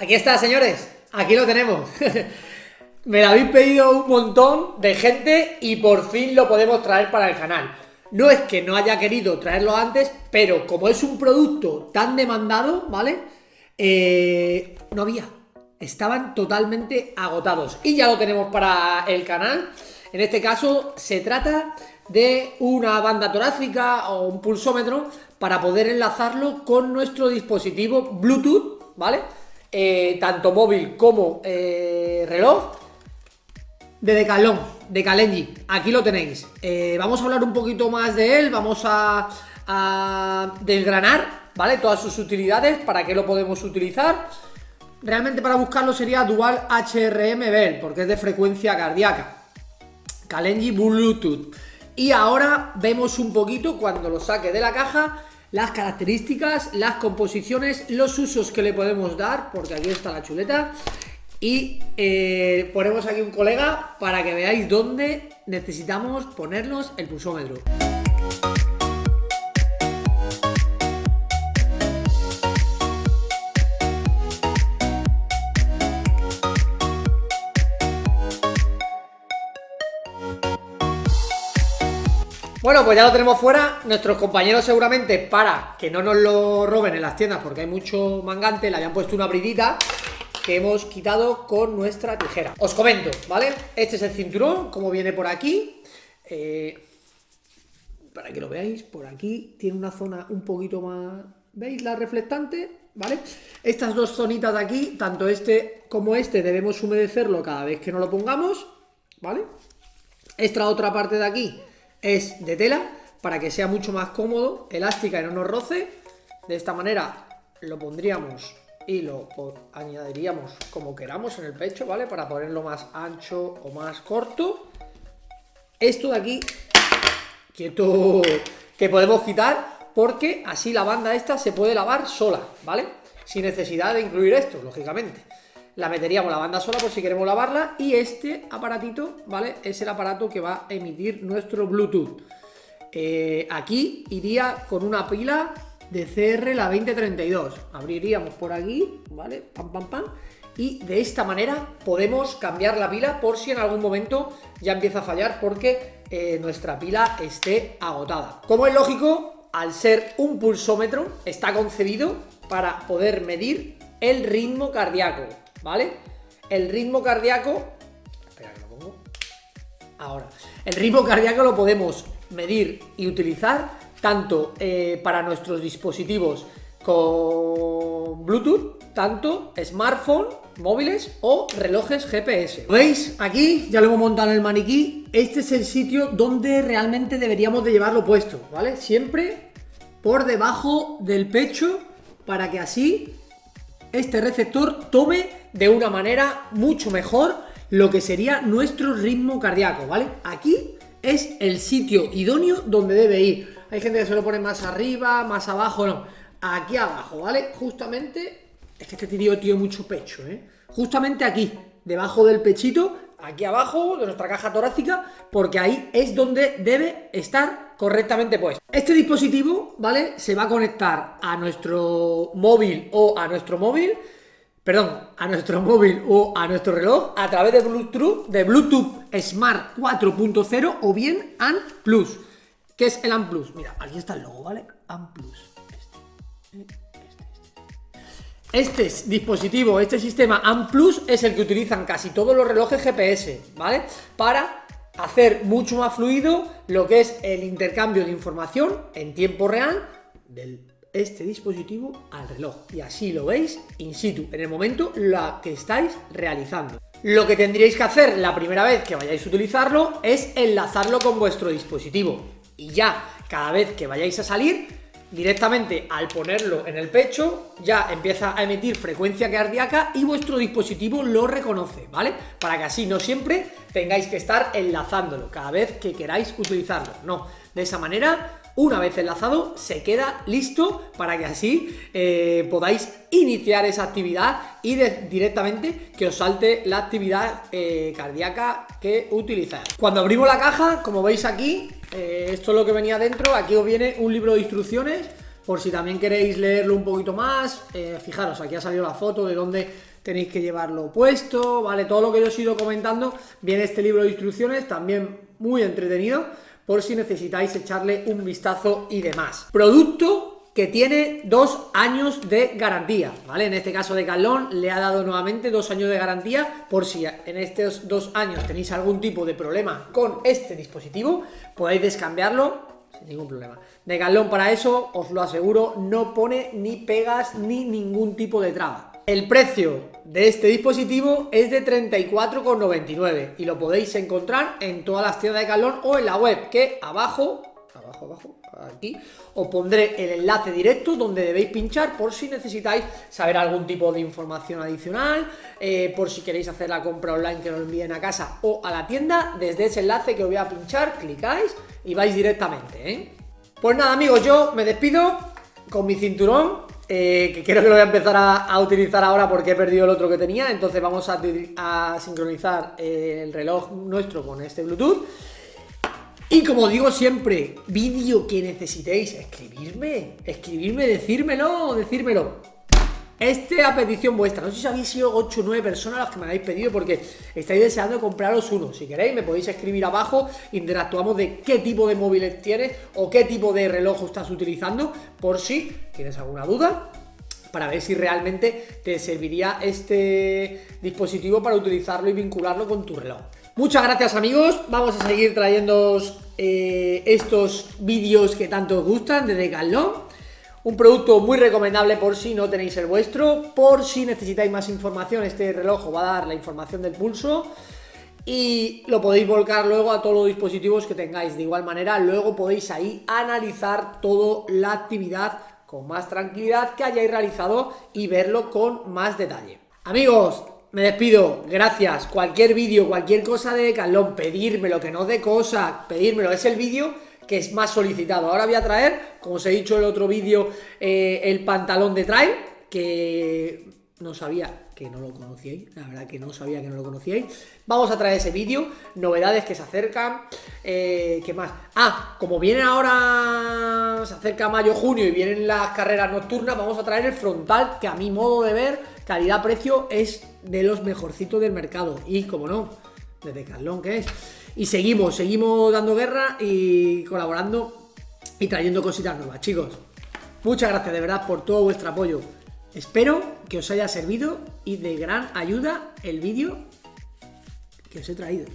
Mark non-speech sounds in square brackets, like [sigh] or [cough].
Aquí está, señores. Aquí lo tenemos. [laughs] Me lo habéis pedido un montón de gente y por fin lo podemos traer para el canal. No es que no haya querido traerlo antes, pero como es un producto tan demandado, ¿vale? Eh, no había. Estaban totalmente agotados. Y ya lo tenemos para el canal. En este caso se trata de una banda torácica o un pulsómetro para poder enlazarlo con nuestro dispositivo Bluetooth, ¿vale? Eh, tanto móvil como eh, reloj de Decalón, de Calenji. Aquí lo tenéis. Eh, vamos a hablar un poquito más de él, vamos a, desgranar, ¿vale? Todas sus utilidades, para qué lo podemos utilizar. Realmente para buscarlo sería Dual HRM Bell, porque es de frecuencia cardíaca. Kalenji Bluetooth. Y ahora vemos un poquito, cuando lo saque de la caja, las características, las composiciones, los usos que le podemos dar, porque aquí está la chuleta. Y eh, ponemos aquí un colega para que veáis dónde necesitamos ponernos el pulsómetro. Bueno, pues ya lo tenemos fuera. Nuestros compañeros seguramente para que no nos lo roben en las tiendas porque hay mucho mangante, le habían puesto una bridita que hemos quitado con nuestra tijera. Os comento, ¿vale? Este es el cinturón, como viene por aquí. Eh, para que lo veáis, por aquí tiene una zona un poquito más... ¿Veis la reflectante? ¿Vale? Estas dos zonitas de aquí, tanto este como este, debemos humedecerlo cada vez que no lo pongamos, ¿vale? Esta otra parte de aquí es de tela para que sea mucho más cómodo, elástica y no nos roce. De esta manera lo pondríamos y lo añadiríamos como queramos en el pecho, ¿vale? Para ponerlo más ancho o más corto. Esto de aquí, quieto, que podemos quitar porque así la banda esta se puede lavar sola, ¿vale? Sin necesidad de incluir esto, lógicamente la meteríamos la banda sola por si queremos lavarla y este aparatito, ¿vale? Es el aparato que va a emitir nuestro Bluetooth. Eh, aquí iría con una pila de CR la 2032. Abriríamos por aquí, ¿vale? Pam, pam, pam. Y de esta manera podemos cambiar la pila por si en algún momento ya empieza a fallar porque eh, nuestra pila esté agotada. Como es lógico, al ser un pulsómetro, está concebido para poder medir el ritmo cardíaco. ¿Vale? El ritmo cardíaco... Espera que lo pongo. Ahora. El ritmo cardíaco lo podemos medir y utilizar tanto eh, para nuestros dispositivos con Bluetooth, tanto smartphone, móviles o relojes GPS. ¿Veis? Aquí ya lo hemos montado en el maniquí. Este es el sitio donde realmente deberíamos de llevarlo puesto, ¿vale? Siempre por debajo del pecho para que así este receptor tome de una manera mucho mejor lo que sería nuestro ritmo cardíaco, ¿vale? Aquí es el sitio idóneo donde debe ir. Hay gente que se lo pone más arriba, más abajo, no. Aquí abajo, ¿vale? Justamente, es que este tío tiene mucho pecho, ¿eh? Justamente aquí, debajo del pechito, aquí abajo de nuestra caja torácica, porque ahí es donde debe estar correctamente puesto. Este dispositivo, ¿vale? Se va a conectar a nuestro móvil o a nuestro móvil perdón, a nuestro móvil o a nuestro reloj a través de Bluetooth, de Bluetooth Smart 4.0 o bien AN Plus. ¿Qué es el AN Plus? Mira, aquí está el logo, ¿vale? AN Plus. Este, este, este dispositivo, este sistema AN Plus es el que utilizan casi todos los relojes GPS, ¿vale? Para hacer mucho más fluido lo que es el intercambio de información en tiempo real del este dispositivo al reloj y así lo veis in situ, en el momento la que estáis realizando. Lo que tendríais que hacer la primera vez que vayáis a utilizarlo es enlazarlo con vuestro dispositivo y ya cada vez que vayáis a salir directamente al ponerlo en el pecho ya empieza a emitir frecuencia cardíaca y vuestro dispositivo lo reconoce, ¿vale? Para que así no siempre tengáis que estar enlazándolo cada vez que queráis utilizarlo, no, de esa manera una vez enlazado, se queda listo para que así eh, podáis iniciar esa actividad y directamente que os salte la actividad eh, cardíaca que utilizáis. Cuando abrimos la caja, como veis aquí, eh, esto es lo que venía dentro, aquí os viene un libro de instrucciones por si también queréis leerlo un poquito más, fijaros, aquí ha salido la foto de dónde tenéis que llevarlo puesto, ¿vale? Todo lo que yo os he ido comentando, viene este libro de instrucciones, también muy entretenido, por si necesitáis echarle un vistazo y demás. Producto que tiene dos años de garantía, ¿vale? En este caso de Calón le ha dado nuevamente dos años de garantía por si en estos dos años tenéis algún tipo de problema con este dispositivo, podéis descambiarlo sin ningún problema. De Galón para eso, os lo aseguro, no pone ni pegas ni ningún tipo de traba. El precio de este dispositivo es de 34,99 y lo podéis encontrar en todas las tiendas de Galón o en la web que abajo, abajo, abajo, aquí, os pondré el enlace directo donde debéis pinchar por si necesitáis saber algún tipo de información adicional, eh, por si queréis hacer la compra online que os envíen a casa o a la tienda, desde ese enlace que os voy a pinchar, clicáis y vais directamente, ¿eh? Pues nada amigos, yo me despido con mi cinturón, eh, que creo que lo voy a empezar a, utilizar ahora porque he perdido el otro que tenía, entonces vamos a, a sincronizar el reloj nuestro con este Bluetooth. Y como digo siempre, vídeo que necesitéis, escribirme, escribirme, decírmelo, decírmelo. Este a petición vuestra, no sé si habéis sido 8 o 9 personas las que me habéis pedido porque estáis deseando compraros uno. Si queréis me podéis escribir abajo, interactuamos de qué tipo de móviles tienes o qué tipo de reloj estás utilizando por si tienes alguna duda para ver si realmente te serviría este dispositivo para utilizarlo y vincularlo con tu reloj. Muchas gracias amigos, vamos a seguir trayendo eh, estos vídeos que tanto os gustan de Decathlon. Un producto muy recomendable por si no tenéis el vuestro, por si necesitáis más información, este reloj va a dar la información del pulso y lo podéis volcar luego a todos los dispositivos que tengáis. De igual manera, luego podéis ahí analizar toda la actividad con más tranquilidad que hayáis realizado y verlo con más detalle. Amigos, me despido, gracias. Cualquier vídeo, cualquier cosa de Decathlon, pedírmelo, que no de cosa, pedírmelo. Es el vídeo que es más solicitado. Ahora voy a traer, como os he dicho en el otro vídeo, eh, el pantalón de trail, que no sabía que no lo conocíais, la verdad que no sabía que no lo conocíais. Vamos a traer ese vídeo, novedades que se acercan, eh, ¿qué más? Ah, como viene ahora, se acerca mayo-junio y vienen las carreras nocturnas, vamos a traer el frontal, que a mi modo de ver, calidad-precio, es de los mejorcitos del mercado. Y, como no, de Decathlon que es. Y seguimos, seguimos dando guerra y colaborando y trayendo cositas nuevas, chicos. Muchas gracias de verdad por todo vuestro apoyo. Espero que os haya servido y de gran ayuda el vídeo que os he traído.